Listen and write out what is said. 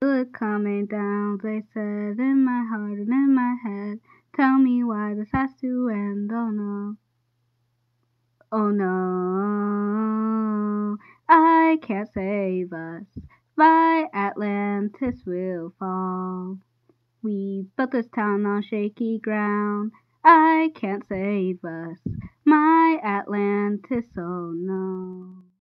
Look coming down, they said, in my heart and in my head. Tell me why this has to end, oh no. Oh no, I can't save us. My Atlantis will fall. We built this town on shaky ground. I can't save us. My Atlantis, oh no.